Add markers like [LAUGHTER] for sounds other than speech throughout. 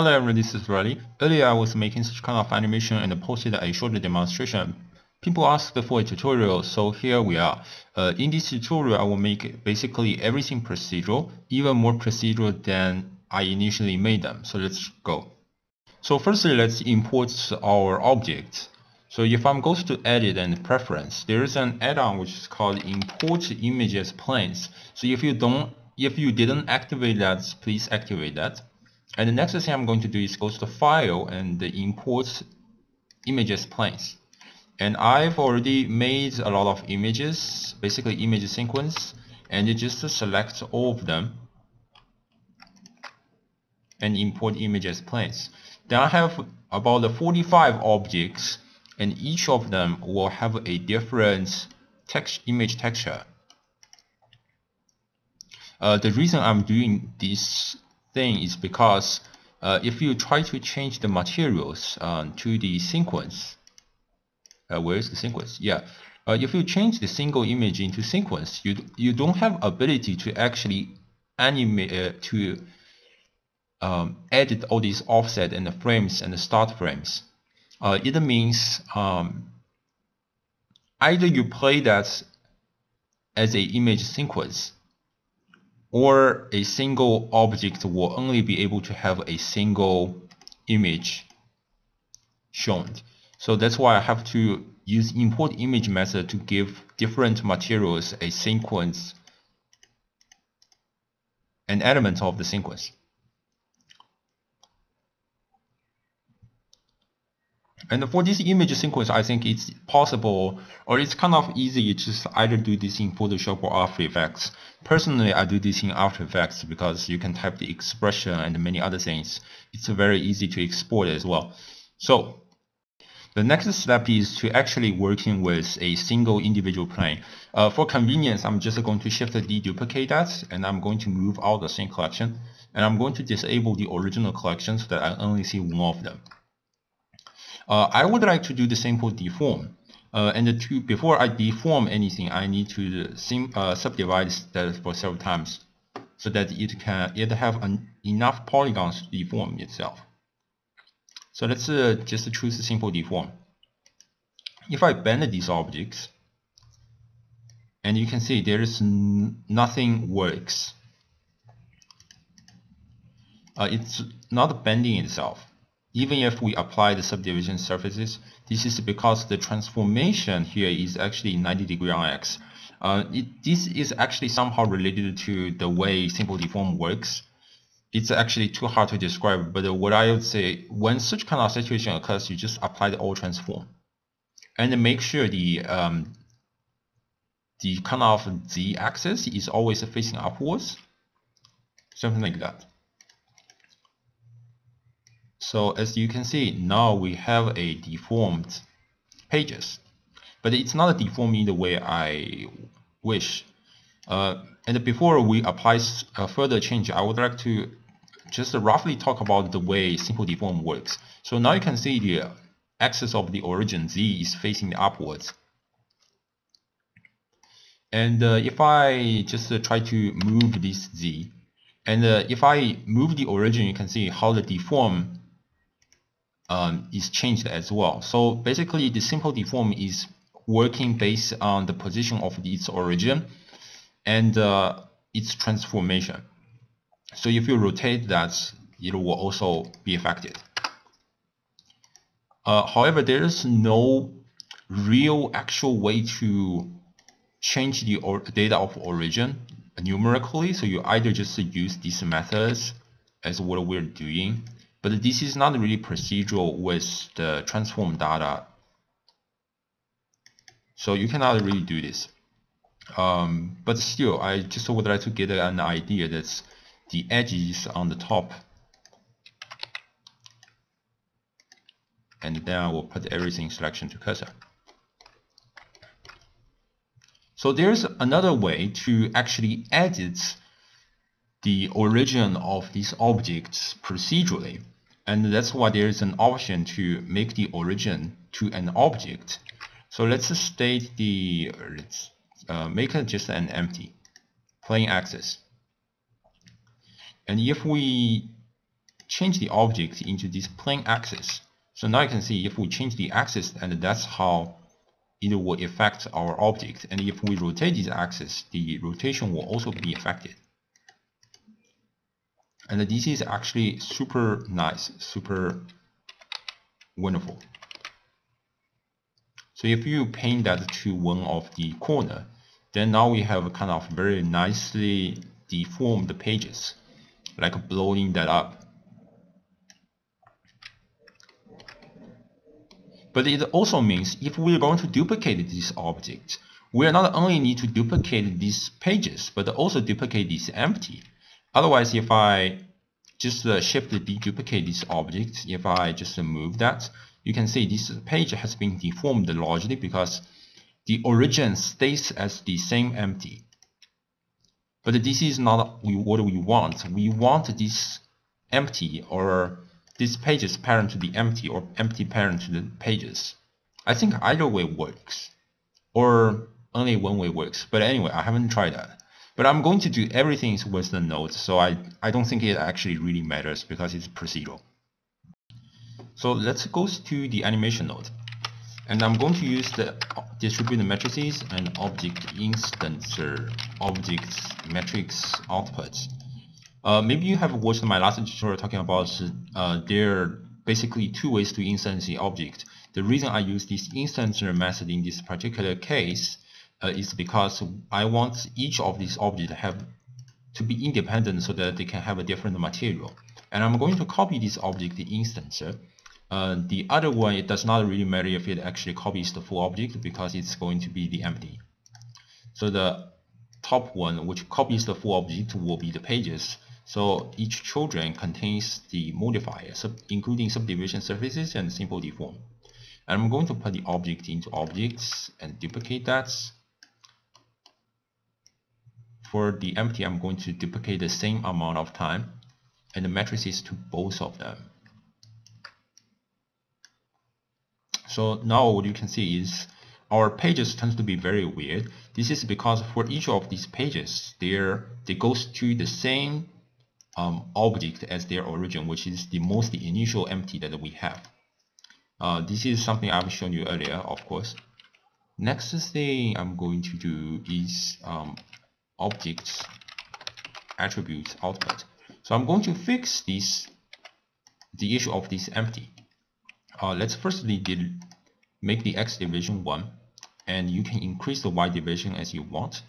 Hello everyone, this is Riley. Earlier I was making such kind of animation and posted a short demonstration. People asked for a tutorial, so here we are. Uh, in this tutorial, I will make basically everything procedural, even more procedural than I initially made them. So let's go. So firstly, let's import our object. So if I'm going to edit and preference, there is an add-on which is called import images planes. So if you don't, if you didn't activate that, please activate that. And the next thing I'm going to do is go to the file and import images planes. And I've already made a lot of images, basically image sequence, and you just select all of them and import images planes. Then I have about 45 objects and each of them will have a different text image texture. Uh, the reason I'm doing this thing is because uh, if you try to change the materials uh, to the sequence, uh, where is the sequence? Yeah, uh, if you change the single image into sequence, you you don't have ability to actually animate uh, to um, edit all these offset and the frames and the start frames. Uh, it means um, either you play that as a image sequence or a single object will only be able to have a single image shown. So that's why I have to use import image method to give different materials a sequence an element of the sequence. And for this image sequence, I think it's possible, or it's kind of easy to just either do this in Photoshop or After Effects. Personally, I do this in After Effects because you can type the expression and many other things. It's very easy to export as well. So the next step is to actually working with a single individual plane. Uh, for convenience, I'm just going to shift D duplicate that, and I'm going to move out the scene collection, and I'm going to disable the original collection so that I only see one of them. Uh, I would like to do the simple deform. Uh, and to, before I deform anything, I need to sim, uh, subdivide that for several times so that it can it have an, enough polygons to deform itself. So let's uh, just choose a simple deform. If I bend these objects, and you can see there is nothing works. Uh, it's not bending itself even if we apply the subdivision surfaces, this is because the transformation here is actually 90 degree on X. Uh, it, this is actually somehow related to the way simple deform works. It's actually too hard to describe, but what I would say, when such kind of situation occurs, you just apply the old transform. And make sure the um, the kind of z-axis is always facing upwards, something like that. So as you can see, now we have a deformed pages, but it's not deformed in the way I wish. Uh, and before we apply a further change, I would like to just roughly talk about the way simple deform works. So now you can see the axis of the origin z is facing upwards. And uh, if I just uh, try to move this z, and uh, if I move the origin, you can see how the deform um, is changed as well. So basically the simple deform is working based on the position of its origin and uh, its transformation. So if you rotate that, it will also be affected. Uh, however, there is no real actual way to change the data of origin numerically. So you either just use these methods as what we're doing but this is not really procedural with the transform data. So you cannot really do this. Um, but still, I just would like to get an idea that the edges on the top. And then I will put everything selection to cursor. So there's another way to actually edit the origin of these objects procedurally. And that's why there is an option to make the origin to an object. So let's state the, let's uh, make it just an empty plain axis. And if we change the object into this plane axis. So now you can see if we change the axis and that's how it will affect our object. And if we rotate this axis, the rotation will also be affected. And this is actually super nice, super wonderful. So if you paint that to one of the corner, then now we have kind of very nicely deformed pages, like blowing that up. But it also means if we're going to duplicate this object, we not only need to duplicate these pages, but also duplicate this empty. Otherwise, if I just uh, shift D duplicate this object, if I just move that, you can see this page has been deformed largely because the origin stays as the same empty. But this is not what we want. We want this empty or this pages parent to be empty or empty parent to the pages. I think either way works or only one way works. But anyway, I haven't tried that. But I'm going to do everything with the nodes, so I, I don't think it actually really matters because it's procedural. So let's go to the animation node. And I'm going to use the distributed matrices and object instancer objects matrix outputs uh, maybe you have watched my last tutorial talking about uh, there are basically two ways to instance the object. The reason I use this instancer method in this particular case is because I want each of these objects have to be independent so that they can have a different material. And I'm going to copy this object the instancer. Uh, the other one, it does not really matter if it actually copies the full object because it's going to be the empty. So the top one, which copies the full object, will be the pages. So each children contains the modifier, sub including subdivision surfaces and simple deform. And I'm going to put the object into objects and duplicate that. For the empty, I'm going to duplicate the same amount of time and the matrices to both of them. So now what you can see is our pages tend to be very weird. This is because for each of these pages, there they goes to the same um, object as their origin, which is the most initial empty that we have. Uh, this is something I've shown you earlier, of course. Next thing I'm going to do is um, objects attributes output. So I'm going to fix this the issue of this empty. Uh, let's firstly make the x division 1 and you can increase the y division as you want.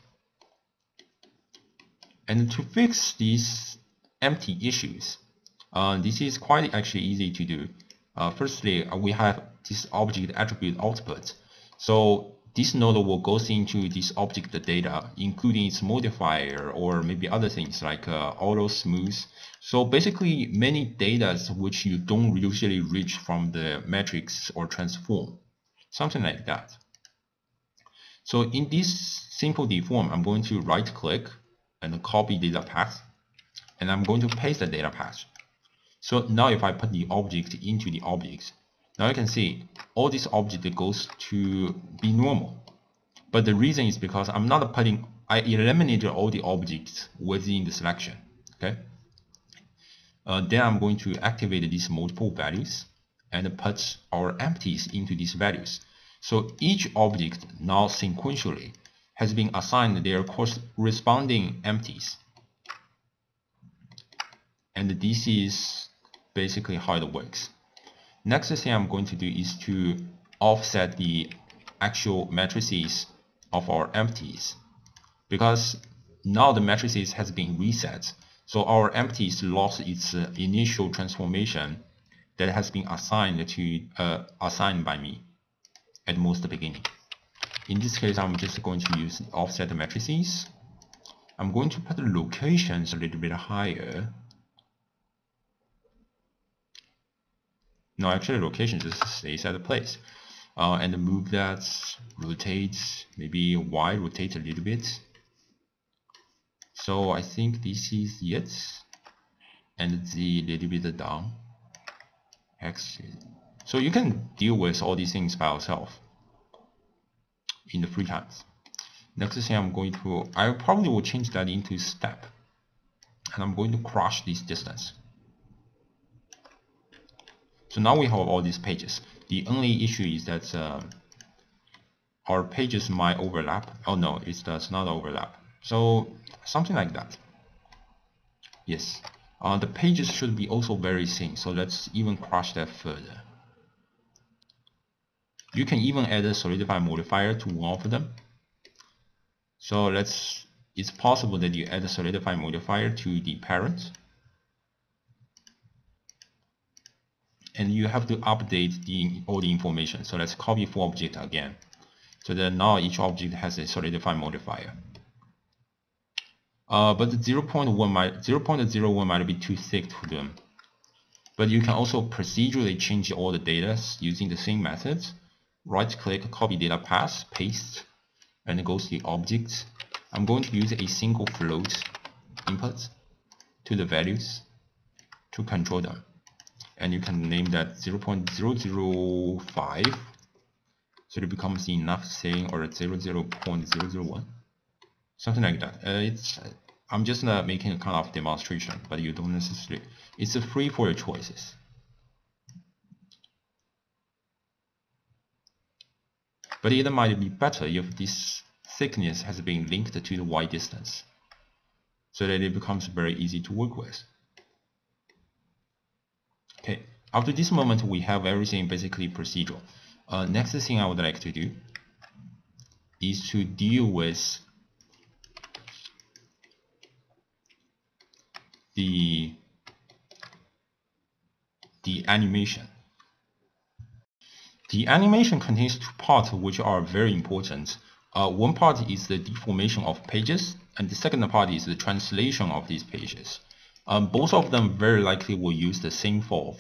And to fix these empty issues. Uh, this is quite actually easy to do. Uh, firstly, uh, we have this object attribute output. So this node will go into this object data, including its modifier or maybe other things like uh, auto smooth. So basically many data which you don't usually reach from the matrix or transform, something like that. So in this simple deform, I'm going to right click and copy data path and I'm going to paste the data path. So now if I put the object into the object, now you can see all this object goes to be normal. But the reason is because I'm not putting, I eliminated all the objects within the selection. Okay. Uh, then I'm going to activate these multiple values and put our empties into these values. So each object now sequentially has been assigned their corresponding empties and this is basically how it works. Next thing I'm going to do is to offset the actual matrices of our empties. Because now the matrices has been reset so our empties lost its uh, initial transformation that has been assigned to uh, assigned by me at most the beginning. In this case I'm just going to use offset matrices. I'm going to put the locations a little bit higher no actually location just stays at the place. Uh, and the move that rotates maybe y rotates a little bit. So I think this is it. And the little bit down. X so you can deal with all these things by yourself. In the free times. Next thing I'm going to I probably will change that into step. And I'm going to crush this distance So now we have all these pages. The only issue is that uh, our pages might overlap. Oh no, it does not overlap. So something like that. Yes, uh, the pages should be also very thin. So let's even crush that further. You can even add a solidify modifier to one of them. So let's it's possible that you add a solidify modifier to the parent and you have to update the all the information. So let's copy full object again. So that now each object has a solidify modifier. Uh, but the 0.1 might 0.01 might be too thick to them. But you can also procedurally change all the data using the same methods. Right click copy data path paste and go to the object I'm going to use a single float input to the values to control them. And you can name that 0.005 so it becomes enough saying or 0.001 something like that. Uh, it's I'm just making a kind of demonstration, but you don't necessarily. It's a free for your choices. But it might be better if this thickness has been linked to the y distance so that it becomes very easy to work with. Okay, after this moment we have everything basically procedural. Uh, next thing I would like to do is to deal with the the animation. The animation contains two parts which are very important. Uh, one part is the deformation of pages, and the second part is the translation of these pages. Um, both of them very likely will use the same falloff.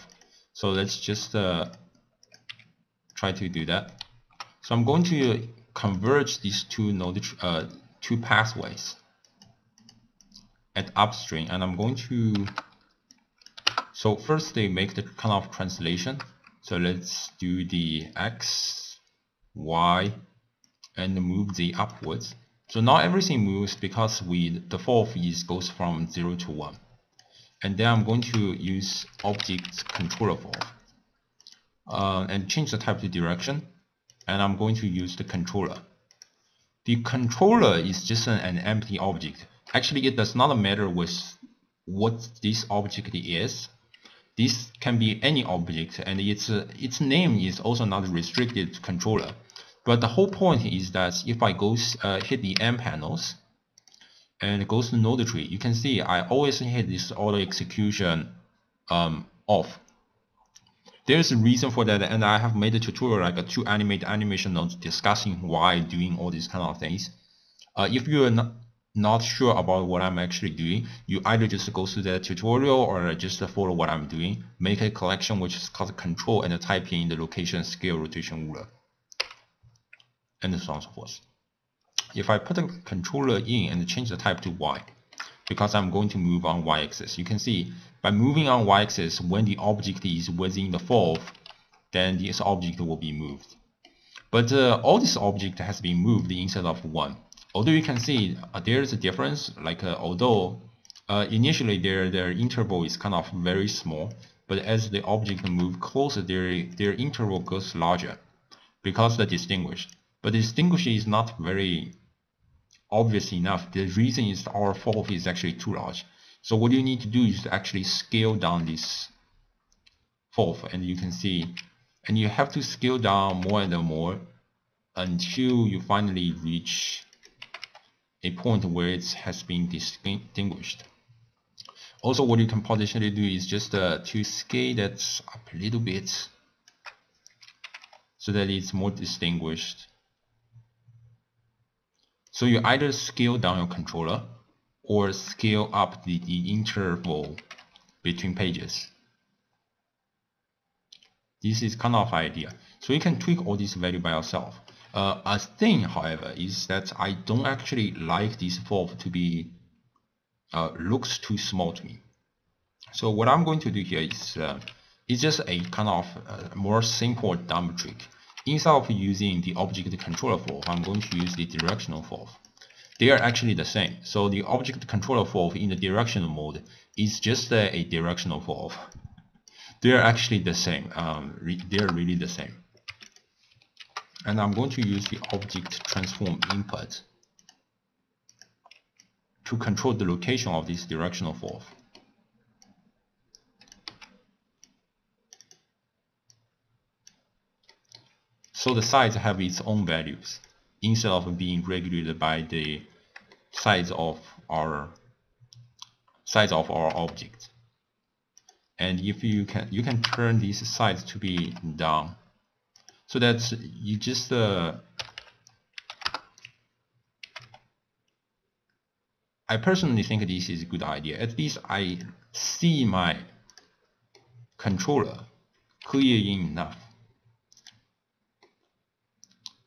So let's just uh, try to do that. So I'm going to converge these two node, uh, two pathways at upstream, and I'm going to. So first they make the kind of translation. So let's do the x, y, and move the upwards. So now everything moves because we the falloff is goes from 0 to 1. And then I'm going to use object controller falloff uh, and change the type to direction. And I'm going to use the controller. The controller is just an, an empty object. Actually, it does not matter with what this object is. This can be any object, and its uh, its name is also not restricted to controller. But the whole point is that if I go uh, hit the M panels and goes to node tree, you can see I always hit this auto execution um, off. There's a reason for that, and I have made a tutorial like a two animate animation nodes discussing why doing all these kind of things. Uh, if you're not, not sure about what I'm actually doing, you either just go to the tutorial or just follow what I'm doing, make a collection which is called control and type in the location scale rotation Euler and so on and so forth. If I put a controller in and change the type to Y, because I'm going to move on y-axis, you can see by moving on y-axis, when the object is within the falloff, then this object will be moved. But uh, all this object has been moved instead of one. Although you can see uh, there is a difference, like uh, although uh, initially their, their interval is kind of very small, but as the object move closer, their, their interval goes larger because the distinguished. But distinguish is not very obvious enough. The reason is our falloff is actually too large. So what you need to do is to actually scale down this fourth and you can see and you have to scale down more and more until you finally reach a point where it has been distinguished. Also what you can potentially do is just uh, to scale that up a little bit so that it's more distinguished so you either scale down your controller or scale up the, the interval between pages. This is kind of idea. So you can tweak all these value by yourself. Uh, a thing, however, is that I don't actually like this falloff to be uh, looks too small to me. So what I'm going to do here is uh, it's just a kind of uh, more simple dumb trick. Instead of using the object controller falloff, I'm going to use the directional falloff. They are actually the same. So the object controller falloff in the directional mode is just a, a directional falloff. they're actually the same. Um, they're really the same. And I'm going to use the object transform input to control the location of this directional fold. So the sides have its own values instead of being regulated by the size of our size of our object. And if you can you can turn these sides to be down so that you just uh, I personally think this is a good idea. At least I see my controller clear enough.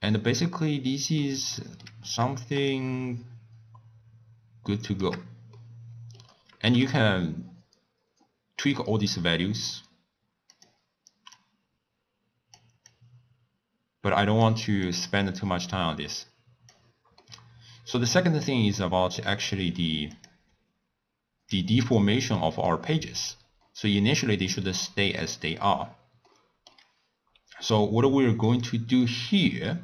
And basically this is something good to go. And you can tweak all these values. But I don't want to spend too much time on this. So the second thing is about actually the the deformation of our pages. So initially they should stay as they are. So what we're going to do here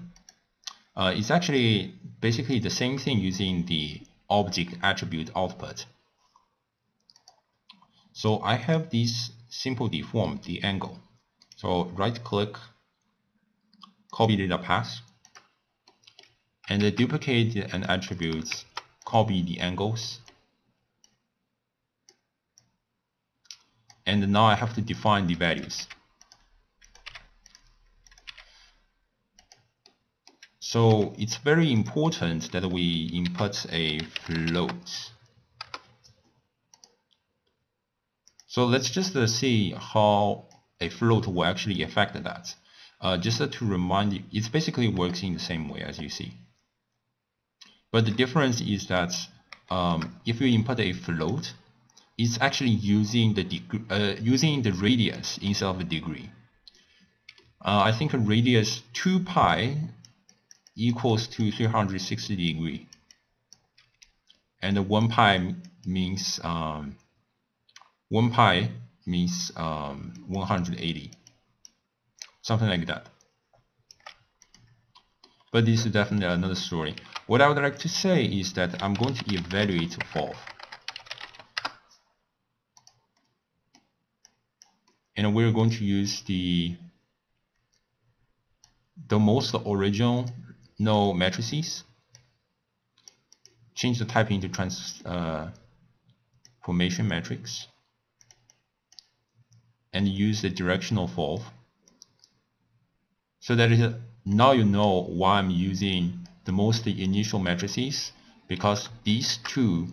uh, is actually basically the same thing using the object attribute output. So I have this simple deform, the angle. So right click, copy data path, and duplicate an attribute, copy the angles. And now I have to define the values. So it's very important that we input a float. So let's just uh, see how a float will actually affect that. Uh, just uh, to remind you, it basically works in the same way as you see. But the difference is that um, if you input a float, it's actually using the uh, using the radians instead of a degree. Uh, I think a radians 2 pi equals to 360 degree, and the 1 pi means um, 1 pi means um, 180 something like that. But this is definitely another story. What I would like to say is that I'm going to evaluate falloff and we're going to use the the most original no matrices. Change the type into transformation uh, matrix. And use the directional falloff so that is, now you know why I'm using the most initial matrices because these two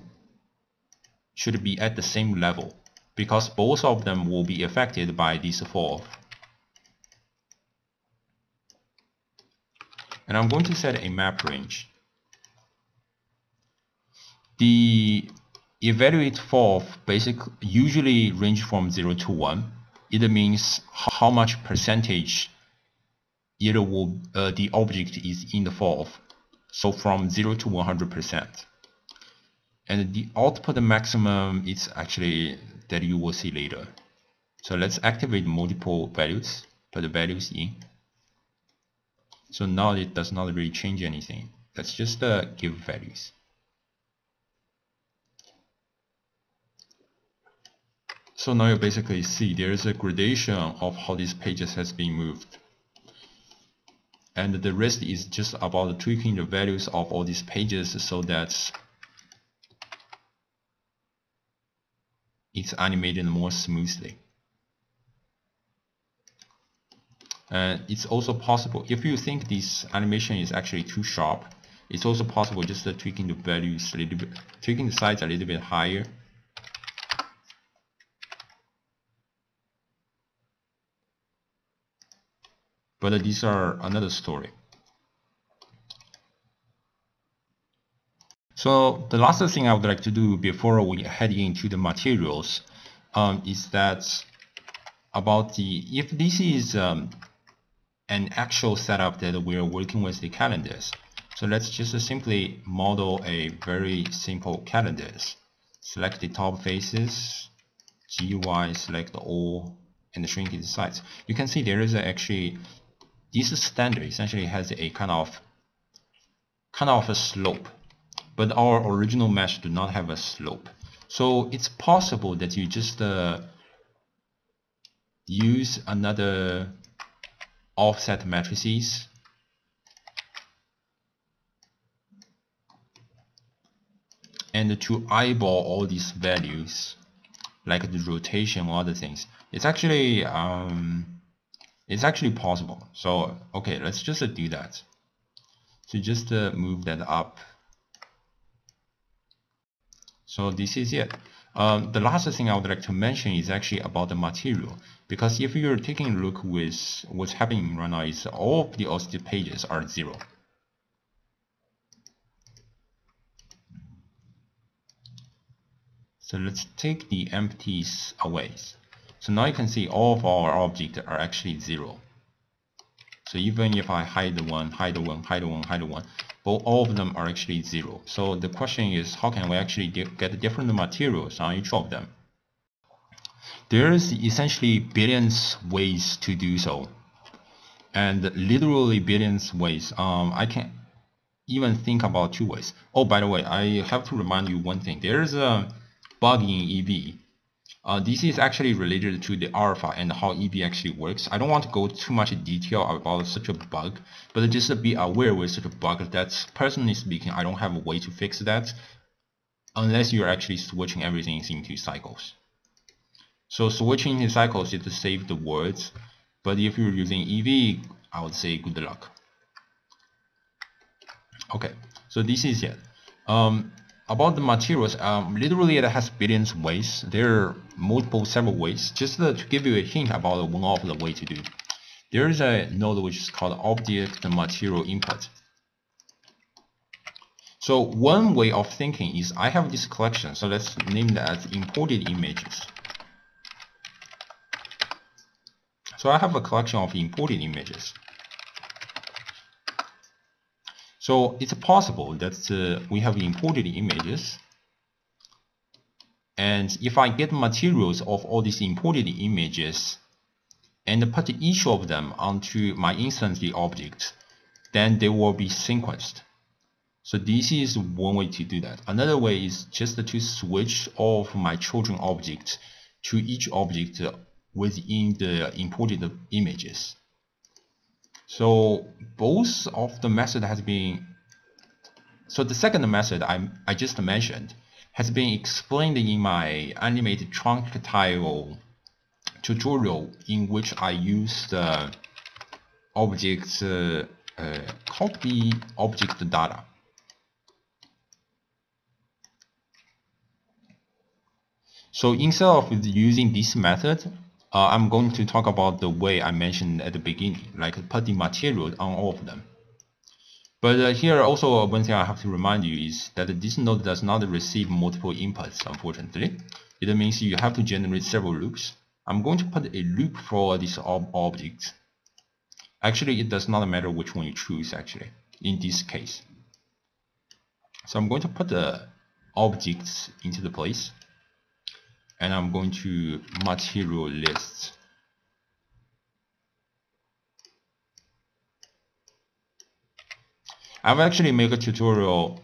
should be at the same level because both of them will be affected by this falloff. And I'm going to set a map range. The evaluate falloff basically usually range from 0 to 1 it means how much percentage it will uh, the object is in the falloff. So from 0 to 100%. And the output maximum is actually that you will see later. So let's activate multiple values, put the values in. So now it does not really change anything. Let's just uh, give values. So now you basically see there is a gradation of how these pages has been moved. And the rest is just about tweaking the values of all these pages so that it's animated more smoothly. And it's also possible, if you think this animation is actually too sharp, it's also possible just tweaking the values a little bit, tweaking the size a little bit higher but these are another story. So the last thing I would like to do before we head into the materials um, is that about the if this is um, an actual setup that we're working with the calendars. So let's just simply model a very simple calendars. Select the top faces, GUI, select all, and shrink its size. You can see there is actually this standard essentially has a kind of kind of a slope, but our original mesh do not have a slope. So it's possible that you just uh, use another offset matrices. And to eyeball all these values like the rotation or other things it's actually um, it's actually possible. So okay let's just uh, do that. So just uh, move that up. So this is it. Um, the last thing I would like to mention is actually about the material because if you're taking a look with what's happening right now is all of the OST pages are zero So let's take the empties away. So now you can see all of our objects are actually zero. So even if I hide the one, hide the one, hide the one, hide the one, but all of them are actually zero. So the question is how can we actually get different materials on each of them? There's essentially billions ways to do so. And literally billions ways. Um, I can even think about two ways. Oh, by the way, I have to remind you one thing. There's a bug in Eevee. Uh, this is actually related to the alpha and how Eevee actually works. I don't want to go too much detail about such a bug, but just be aware with such a bug that personally speaking, I don't have a way to fix that unless you're actually switching everything into cycles. So switching into cycles is to save the words, but if you're using Eevee, I would say good luck. Okay, so this is it. Um, about the materials, um, literally it has billions ways. There are multiple several ways. Just to give you a hint about one of the way to do. There is a node which is called object material input. So one way of thinking is I have this collection. So let's name that as imported images. So I have a collection of imported images. So it's possible that uh, we have imported images. And if I get materials of all these imported images and put each of them onto my instantly object, then they will be sequenced. So this is one way to do that. Another way is just to switch all of my children objects to each object within the imported images. So both of the method has been so the second method I, I just mentioned has been explained in my animated trunk tile tutorial in which I use the object uh, uh, copy object data. So instead of using this method, uh, I'm going to talk about the way I mentioned at the beginning, like putting material on all of them. But uh, here also one thing I have to remind you is that this node does not receive multiple inputs, unfortunately. It means you have to generate several loops. I'm going to put a loop for this ob object. Actually, it does not matter which one you choose, actually, in this case. So I'm going to put the objects into the place and I'm going to material list I've actually made a tutorial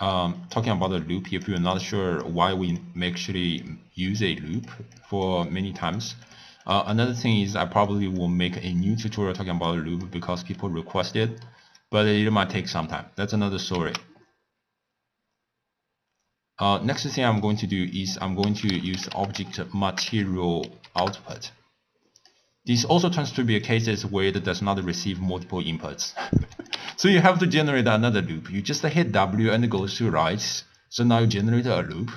um, talking about a loop if you're not sure why we actually use a loop for many times. Uh, another thing is I probably will make a new tutorial talking about a loop because people requested, but it might take some time. That's another story. Uh, next thing I'm going to do is I'm going to use object material output. This also turns to be a cases where it does not receive multiple inputs. so you have to generate another loop. You just hit W and it goes to right. So now you generate a loop.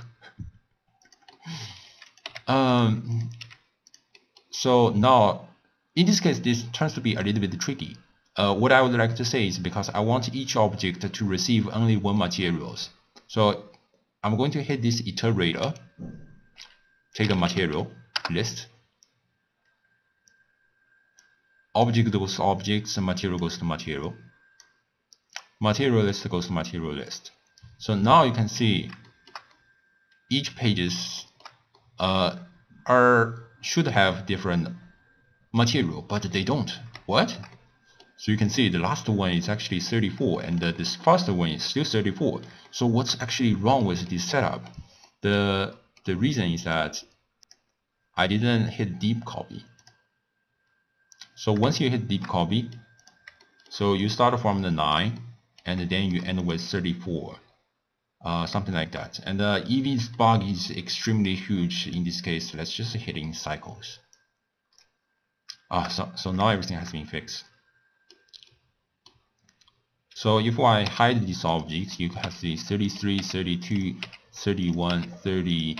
Um, so now, in this case, this turns to be a little bit tricky. Uh, what I would like to say is because I want each object to receive only one materials. So I'm going to hit this iterator, take a material list, object goes to objects, material goes to material, material list goes to material list. So now you can see each pages uh, are should have different material, but they don't. What? So you can see the last one is actually 34 and this first one is still 34. So what's actually wrong with this setup? The, the reason is that I didn't hit deep copy. So once you hit deep copy, so you start from the 9 and then you end with 34. Uh, something like that. And uh, Eevee's bug is extremely huge in this case. Let's just hit in cycles. Ah, so, so now everything has been fixed. So if I hide these objects, you can see 33, 32, 31, 30,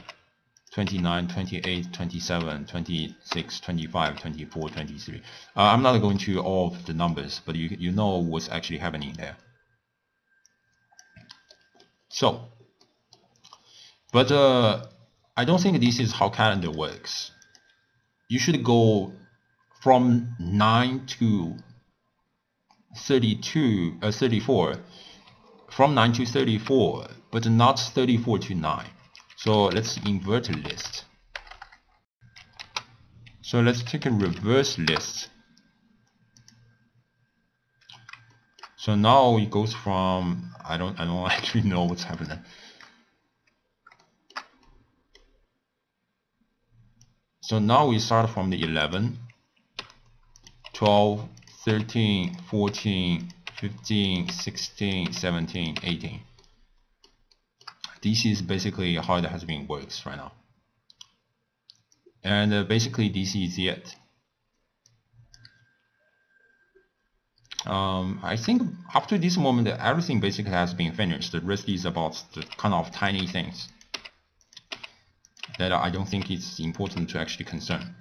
29, 28, 27, 26, 25, 24, 23. Uh, I'm not going to all of the numbers, but you, you know what's actually happening there. So, but uh, I don't think this is how calendar works. You should go from 9 to 32, uh, 34, from 9 to 34, but not 34 to 9. So let's invert a list. So let's take a reverse list. So now it goes from I don't I don't [LAUGHS] actually know what's happening. So now we start from the 11, 12, 13, 14, 15, 16, 17, 18 this is basically how it has been works right now. And uh, basically this is it. Um, I think up to this moment everything basically has been finished. The rest is about the kind of tiny things that I don't think it's important to actually concern.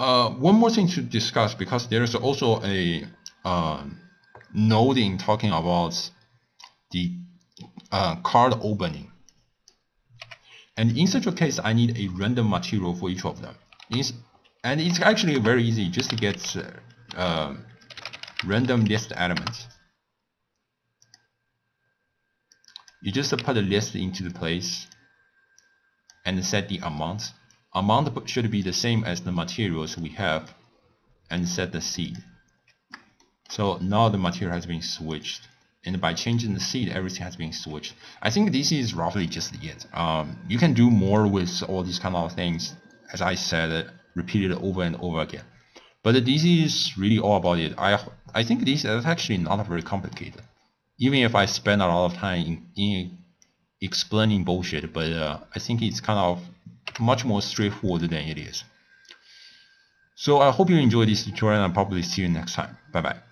Uh, one more thing to discuss because there is also a uh, node in talking about the uh, card opening. And in such a case, I need a random material for each of them. It's, and it's actually very easy just to get uh, random list elements. You just put the list into the place and set the amount. Amount should be the same as the materials we have and set the seed. So now the material has been switched and by changing the seed, everything has been switched. I think this is roughly just it. Um, you can do more with all these kind of things, as I said, repeated over and over again. But this is really all about it. I I think this is actually not very complicated. Even if I spend a lot of time in, in explaining bullshit, but uh, I think it's kind of much more straightforward than it is. So I hope you enjoyed this tutorial and I'll probably see you next time. Bye bye.